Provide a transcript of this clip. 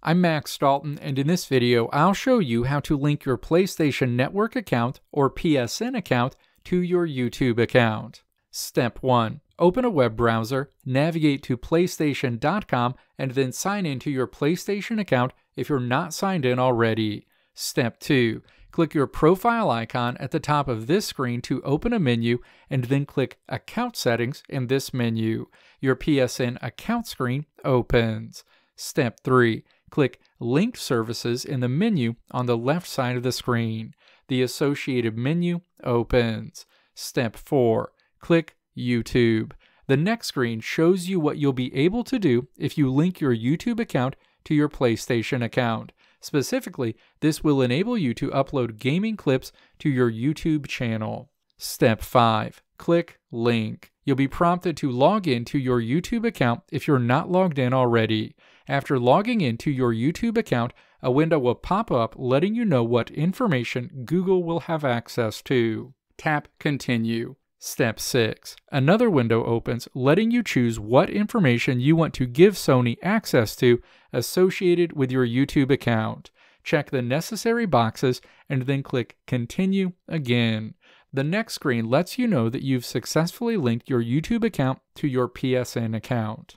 I'm Max Dalton, and in this video, I'll show you how to link your PlayStation Network account or PSN account to your YouTube account. Step 1. Open a web browser, navigate to PlayStation.com, and then sign into your PlayStation account if you're not signed in already. Step 2. Click your profile icon at the top of this screen to open a menu, and then click Account Settings in this menu. Your PSN account screen opens. Step 3. Click Linked Services in the menu on the left side of the screen. The associated menu opens. Step 4. Click YouTube. The next screen shows you what you'll be able to do if you link your YouTube account to your PlayStation account. Specifically, this will enable you to upload gaming clips to your YouTube channel. Step 5. Click Link. You'll be prompted to log in to your YouTube account if you're not logged in already. After logging into your YouTube account, a window will pop up letting you know what information Google will have access to. Tap Continue. Step 6. Another window opens letting you choose what information you want to give Sony access to associated with your YouTube account. Check the necessary boxes and then click Continue again. The next screen lets you know that you've successfully linked your YouTube account to your PSN account.